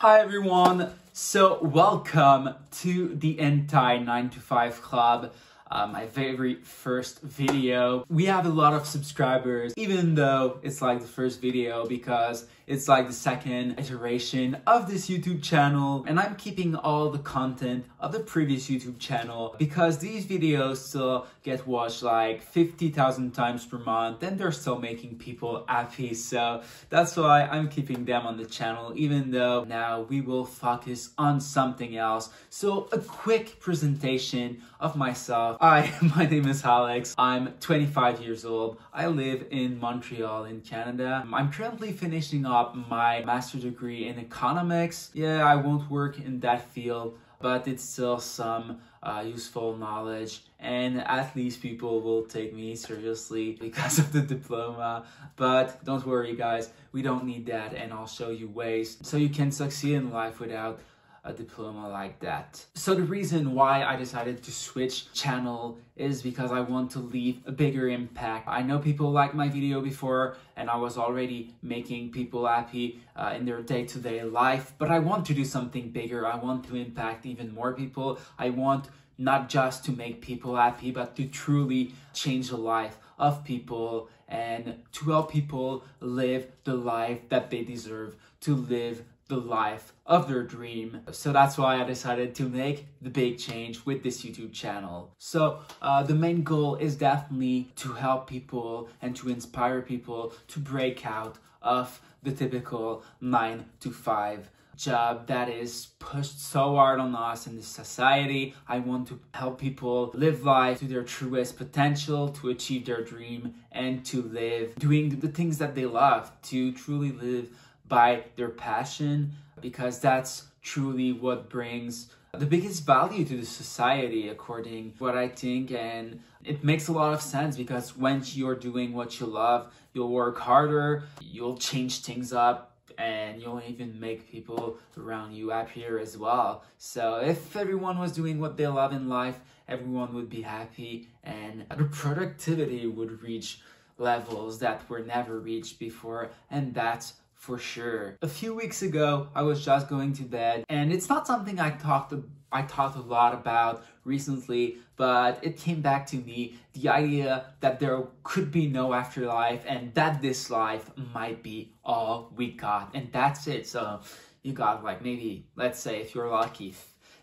Hi everyone. So welcome to the Anti 9 to 5 Club uh, my very first video. We have a lot of subscribers, even though it's like the first video because it's like the second iteration of this YouTube channel and I'm keeping all the content of the previous YouTube channel because these videos still get watched like 50,000 times per month and they're still making people happy. So that's why I'm keeping them on the channel even though now we will focus on something else. So a quick presentation of myself. Hi, my name is Alex. I'm 25 years old. I live in Montreal in Canada. I'm currently finishing my master's degree in economics. Yeah, I won't work in that field, but it's still some uh, useful knowledge and at least people will take me seriously because of the diploma but don't worry guys we don't need that and i'll show you ways so you can succeed in life without a diploma like that. So the reason why I decided to switch channel is because I want to leave a bigger impact. I know people liked my video before and I was already making people happy uh, in their day-to-day -day life, but I want to do something bigger. I want to impact even more people. I want not just to make people happy, but to truly change the life of people and to help people live the life that they deserve to live the life of their dream. So that's why I decided to make the big change with this YouTube channel. So uh, the main goal is definitely to help people and to inspire people to break out of the typical 9 to 5 job that is pushed so hard on us in this society. I want to help people live life to their truest potential, to achieve their dream, and to live doing the things that they love, to truly live by their passion because that's truly what brings the biggest value to the society according what I think. And it makes a lot of sense because when you're doing what you love you'll work harder you'll change things up and you'll even make people around you happier as well. So if everyone was doing what they love in life everyone would be happy and the productivity would reach levels that were never reached before. And that's for sure. A few weeks ago, I was just going to bed, and it's not something I talked I talked a lot about recently, but it came back to me the idea that there could be no afterlife and that this life might be all we got, and that's it. So you got like maybe, let's say, if you're lucky,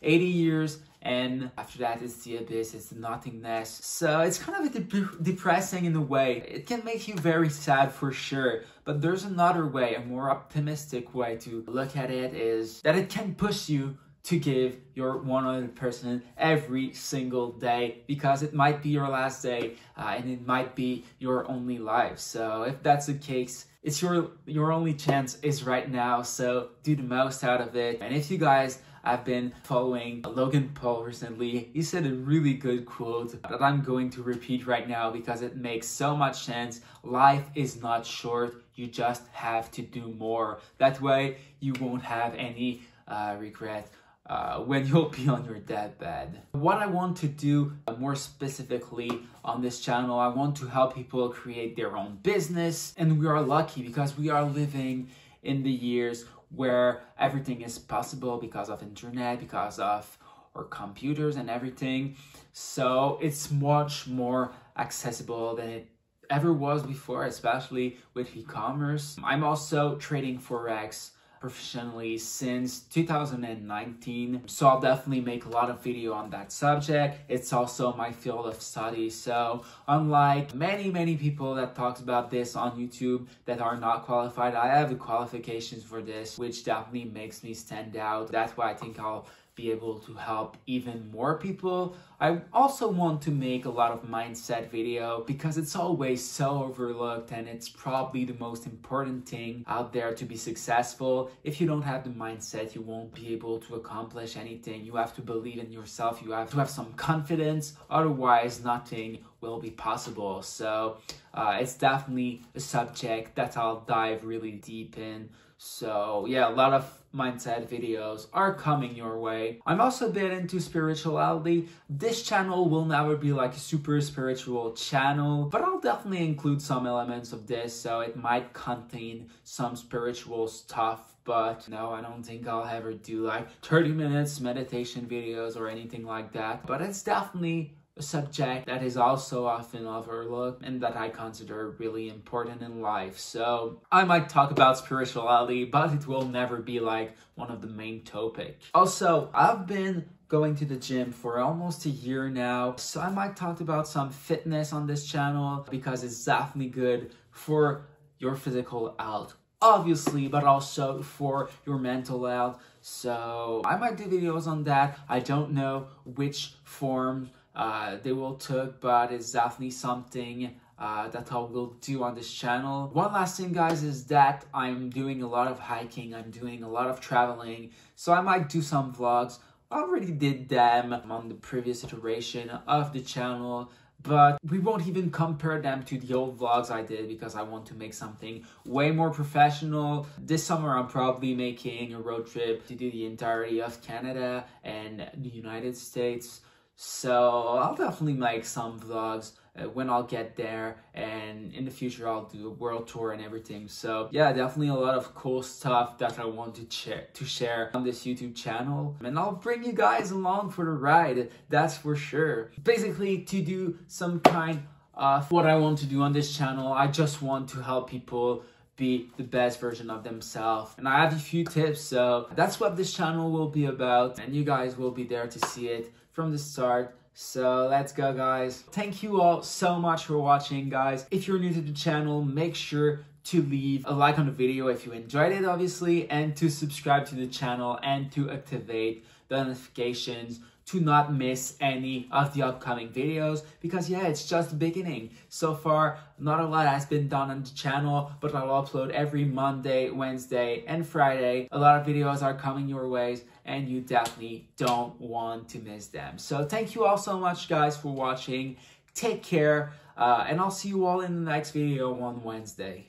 80 years and after that it's the abyss, it's the nothingness. So it's kind of depressing in a way. It can make you very sad for sure, but there's another way, a more optimistic way to look at it is that it can push you to give your 100% every single day because it might be your last day uh, and it might be your only life. So if that's the case, it's your your only chance is right now. So do the most out of it. And if you guys I've been following Logan Paul recently. He said a really good quote that I'm going to repeat right now because it makes so much sense. Life is not short. You just have to do more. That way you won't have any uh, regret uh, when you'll be on your deathbed. What I want to do uh, more specifically on this channel, I want to help people create their own business. And we are lucky because we are living in the years where everything is possible because of internet, because of our computers and everything. So it's much more accessible than it ever was before, especially with e-commerce. I'm also trading Forex professionally since 2019 so I'll definitely make a lot of video on that subject. It's also my field of study. So unlike many many people that talks about this on YouTube that are not qualified I have the qualifications for this which definitely makes me stand out. That's why I think I'll be able to help even more people. I also want to make a lot of mindset video because it's always so overlooked and it's probably the most important thing out there to be successful. If you don't have the mindset, you won't be able to accomplish anything. You have to believe in yourself. You have to have some confidence. Otherwise, nothing will be possible. So uh, it's definitely a subject that I'll dive really deep in. So yeah, a lot of mindset videos are coming your way. I'm also a bit into spirituality. This channel will never be like a super spiritual channel, but I'll definitely include some elements of this, so it might contain some spiritual stuff but no, I don't think I'll ever do like 30 minutes meditation videos or anything like that. But it's definitely subject that is also often overlooked and that I consider really important in life. So I might talk about spirituality, but it will never be like one of the main topics. Also, I've been going to the gym for almost a year now, so I might talk about some fitness on this channel because it's definitely good for your physical health obviously, but also for your mental health. So I might do videos on that. I don't know which form uh, they will took, but it's definitely something uh, that I will do on this channel. One last thing guys is that I'm doing a lot of hiking, I'm doing a lot of traveling, so I might do some vlogs. I already did them on the previous iteration of the channel, but we won't even compare them to the old vlogs I did because I want to make something way more professional. This summer I'm probably making a road trip to do the entirety of Canada and the United States. So I'll definitely make some vlogs uh, when I'll get there and in the future I'll do a world tour and everything. So yeah, definitely a lot of cool stuff that I want to share to share on this YouTube channel. And I'll bring you guys along for the ride, that's for sure. Basically to do some kind of what I want to do on this channel, I just want to help people be the best version of themselves. And I have a few tips, so that's what this channel will be about. And you guys will be there to see it from the start. So let's go guys. Thank you all so much for watching guys. If you're new to the channel, make sure to leave a like on the video if you enjoyed it obviously and to subscribe to the channel and to activate the notifications to not miss any of the upcoming videos because yeah, it's just the beginning. So far, not a lot has been done on the channel, but I'll upload every Monday, Wednesday, and Friday. A lot of videos are coming your ways and you definitely don't want to miss them. So thank you all so much guys for watching. Take care uh, and I'll see you all in the next video on Wednesday.